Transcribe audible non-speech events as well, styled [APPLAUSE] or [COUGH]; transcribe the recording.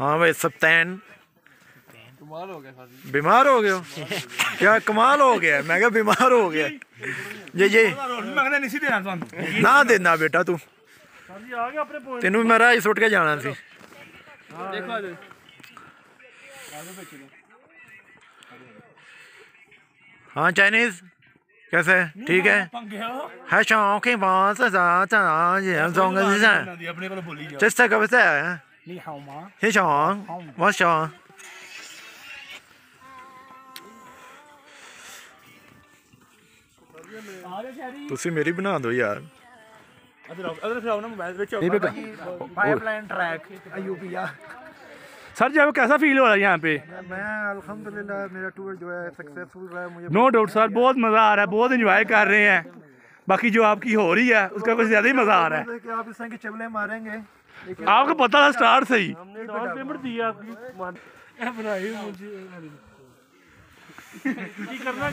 हाँ भाई सप्तैन बीमार हो गए क्या कमाल हो गया? मैं क्या बीमार हो गया। ये ये। ना देना बेटा तू। तेन भी मेरा सुट के जाना सी। हाँ चाइनीज़। कैसे? ठीक है। है शौक ही बहुत सा सा सा ये कब से आया 这是个不是ਨੀ ਹਾਉ ਮਾਂ 很想我想 ਆ ਗਿਆ ਸ਼ਹਿਰੀ ਤੁਸੀਂ ਮੇਰੀ ਬਣਾ ਦਿਓ ਯਾਰ ਅਦਰ ਅਦਰ ਫਿਰ ਆਉਣਾ ਮੋਬਾਈਲ ਵਿੱਚ पाइपलाइन ट्रैक अयूबिया सर जब कैसा फील हो रहा है यहाँ पे मैं अल्हम्दुलिल्लाह मेरा टूर जो है सक्सेसफुल रहा है मुझे नो डाउट सर बहुत मज़ा आ रहा है बहुत इंजॉय कर रहे हैं बाकी जो आपकी हो रही है उसका कुछ ज़्यादा ही मज़ा आ रहा है। आप इस तरह की चबले मारेंगे। आपको पता था स्टार से ही। हमने पेमेंट दी आपकी। [LAUGHS] बनाई मुझे [LAUGHS] करना